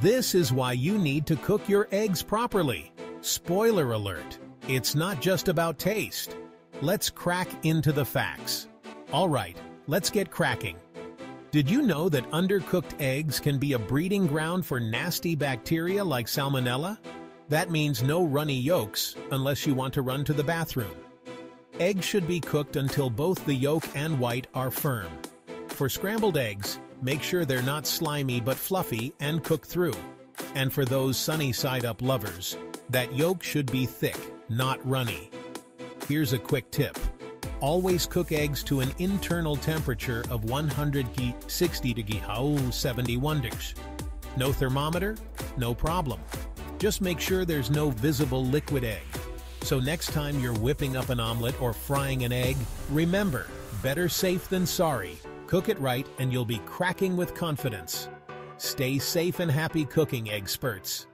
This is why you need to cook your eggs properly. Spoiler alert, it's not just about taste. Let's crack into the facts. Alright, let's get cracking. Did you know that undercooked eggs can be a breeding ground for nasty bacteria like salmonella? That means no runny yolks unless you want to run to the bathroom. Eggs should be cooked until both the yolk and white are firm. For scrambled eggs, make sure they're not slimy but fluffy and cook through. And for those sunny side up lovers, that yolk should be thick, not runny. Here's a quick tip. Always cook eggs to an internal temperature of 160 degrees 71 degrees. No thermometer? No problem. Just make sure there's no visible liquid egg. So next time you're whipping up an omelet or frying an egg, remember, better safe than sorry. Cook it right and you'll be cracking with confidence. Stay safe and happy cooking, egg spurts.